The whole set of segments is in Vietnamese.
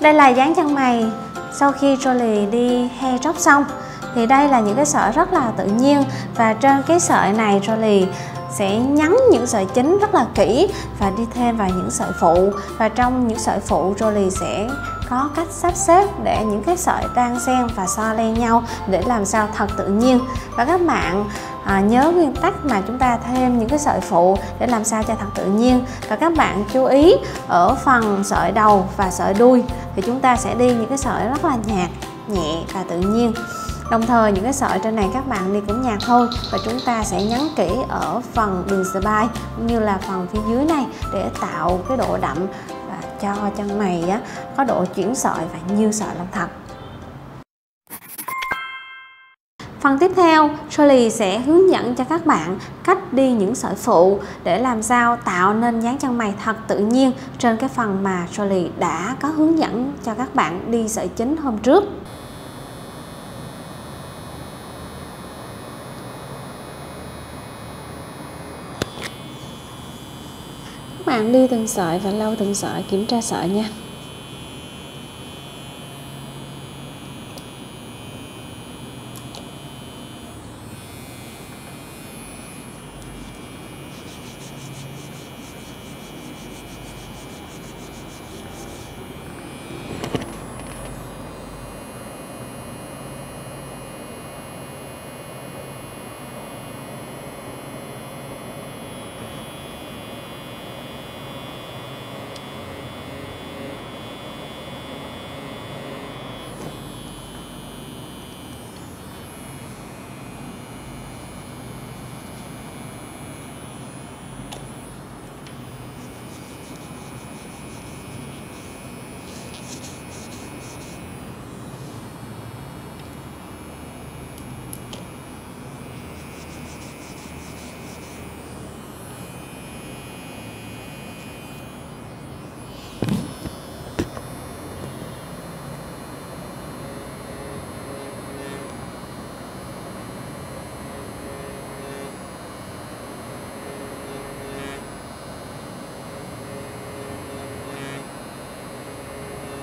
đây là dáng chân mày. Sau khi Jolie đi hair drop xong thì đây là những cái sợi rất là tự nhiên. Và trên cái sợi này Jolie sẽ nhắn những sợi chính rất là kỹ và đi thêm vào những sợi phụ. Và trong những sợi phụ Jolie sẽ có cách sắp xếp để những cái sợi đan xen và so lên nhau để làm sao thật tự nhiên. Và các bạn à, nhớ nguyên tắc mà chúng ta thêm những cái sợi phụ để làm sao cho thật tự nhiên. Và các bạn chú ý ở phần sợi đầu và sợi đuôi thì chúng ta sẽ đi những cái sợi rất là nhạt nhẹ và tự nhiên Đồng thời những cái sợi trên này các bạn đi cũng nhạt thôi và chúng ta sẽ nhấn kỹ ở phần đường spine cũng như là phần phía dưới này để tạo cái độ đậm và cho chân mày á, có độ chuyển sợi và như sợi lông thật. Phần tiếp theo, Shirley sẽ hướng dẫn cho các bạn cách đi những sợi phụ để làm sao tạo nên dáng chân mày thật tự nhiên trên cái phần mà Shirley đã có hướng dẫn cho các bạn đi sợi chính hôm trước. các bạn đi từng sợi và lau từng sợi kiểm tra sợi nha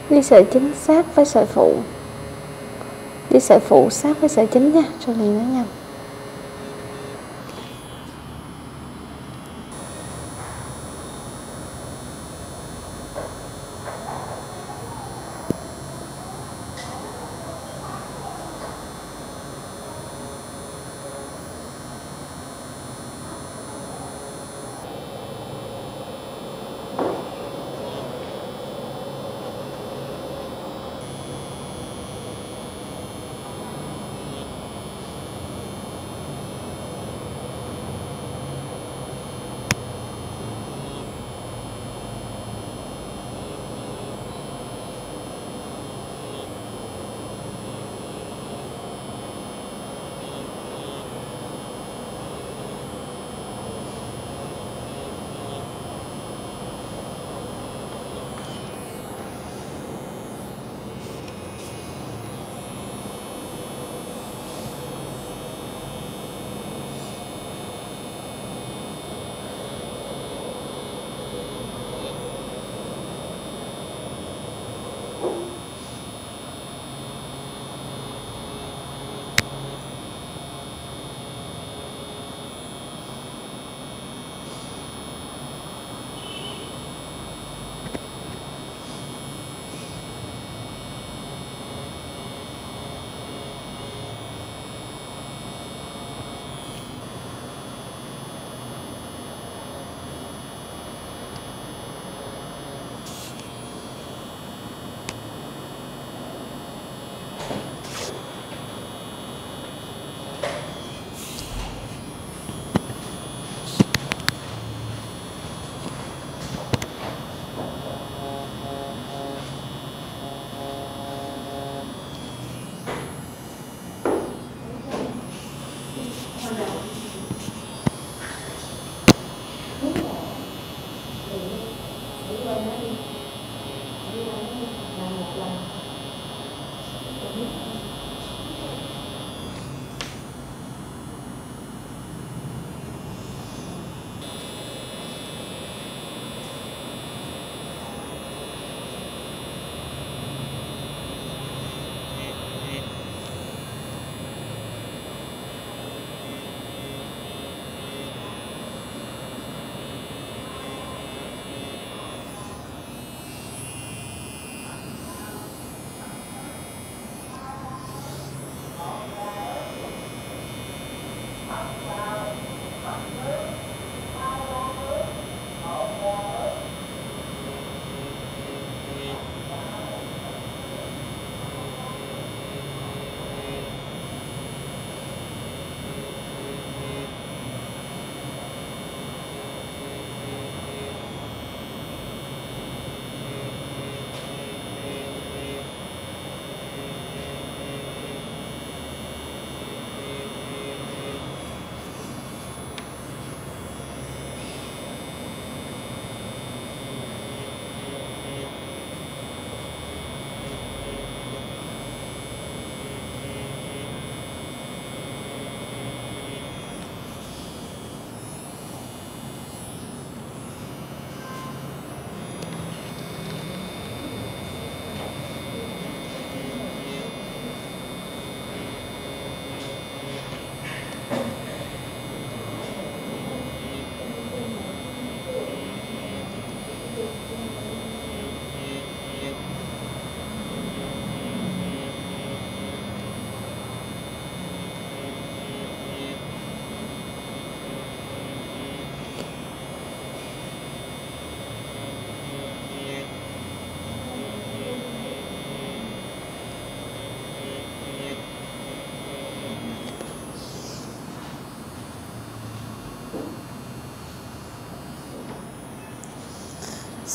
đi sợi chính sát với sợi phụ. Đi sợi phụ sát với sợi chính nha cho liền nó nhầm.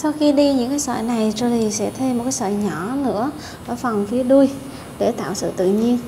Sau khi đi những cái sợi này, Julie sẽ thêm một cái sợi nhỏ nữa ở phần phía đuôi để tạo sự tự nhiên.